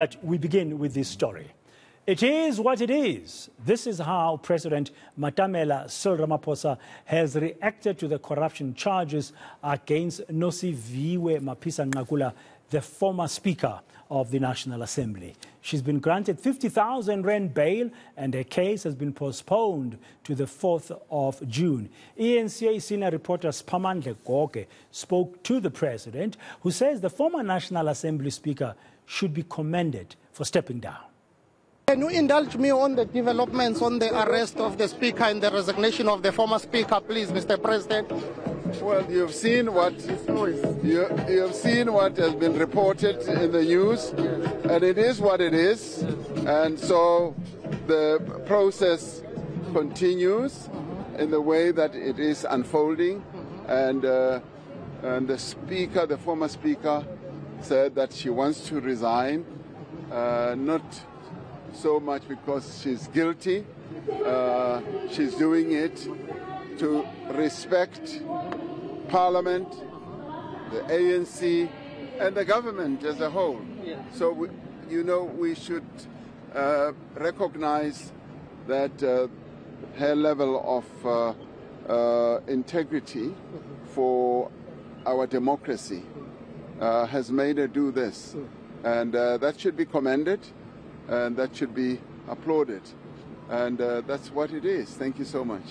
But we begin with this story. It is what it is. This is how President Matamela Cyril Ramaphosa has reacted to the corruption charges against Nosiviwe Mapisa Nqakula, the former Speaker of the National Assembly. She's been granted 50,000 rand bail and her case has been postponed to the 4th of June. ENCA senior reporter Siphamandla Goge spoke to the president who says the former National Assembly Speaker should be commended for stepping down. Can you indulge me on the developments on the arrest of the Speaker and the resignation of the former Speaker, please, Mr. President? Well, you've seen what you, you've seen what has been reported in the news, and it is what it is, and so the process continues in the way that it is unfolding, and uh, and the speaker, the former speaker, said that she wants to resign, uh, not so much because she's guilty. Uh, she's doing it to respect Parliament, the ANC, and the government as a whole. Yeah. So, we, you know, we should uh, recognize that uh, her level of uh, uh integrity for our democracy uh, has made her do this. And that should be commended and that should be applauded. And uh, that's what it is. Thank you so much.